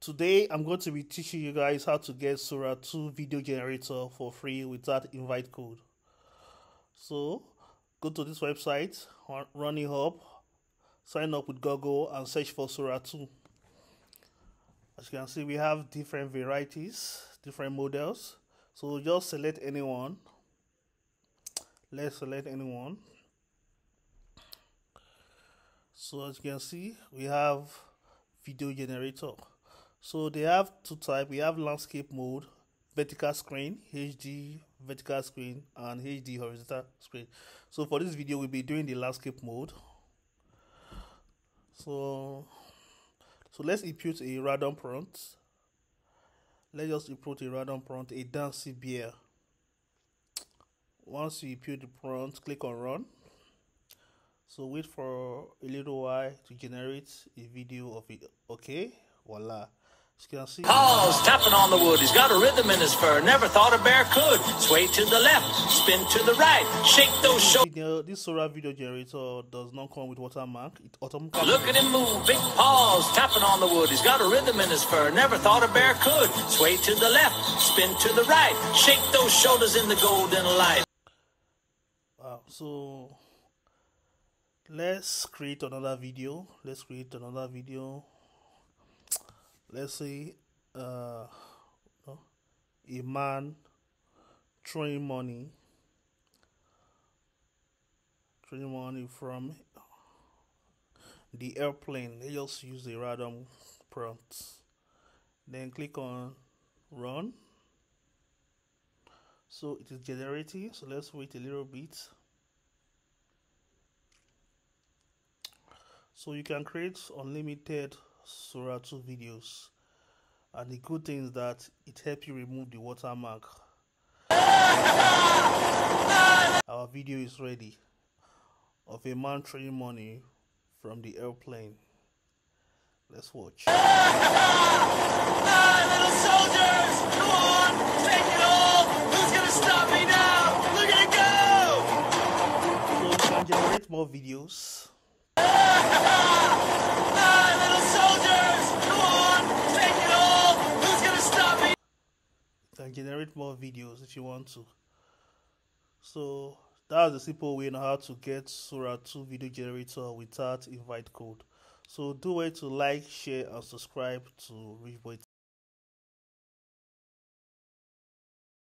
Today I'm going to be teaching you guys how to get Sora 2 video generator for free without invite code. So go to this website, Running Hub, sign up with Google and search for Sora 2. As you can see we have different varieties, different models. So just select anyone. Let's select anyone. So as you can see we have video generator. So they have two type. We have landscape mode, vertical screen, HD vertical screen, and HD horizontal screen. So for this video, we'll be doing the landscape mode. So, so let's input a random prompt. Let's just input a random prompt, a dancing bear. Once you input the prompt, click on run. So wait for a little while to generate a video of it. Okay, voila. Paul's tapping on the wood. He's got a rhythm in his fur. Never thought a bear could. Sway to the left, spin to the right, shake those shoulders. This Sora video generator does not come with watermark. It automatically. Look at him move. Big paws tapping on the wood. He's got a rhythm in his fur. Never thought a bear could. Sway to the left, spin to the right, shake those shoulders in the golden light. Wow. So let's create another video. Let's create another video let's say uh, a man throwing money. Throwing money from the airplane. They just use a random prompt. Then click on run. So it is generating. So let's wait a little bit. So you can create unlimited Sora 2 videos. And the good thing is that it helps you remove the watermark. Our video is ready of a man throwing money from the airplane. Let's watch. Little soldiers! Come on! Take it all! Who's gonna stop me now? Look at it go! So you can generate more videos can generate more videos if you want to. So that's the simple way on how to get Sora 2 video generator without invite code. So do it to like, share and subscribe to Rich Boy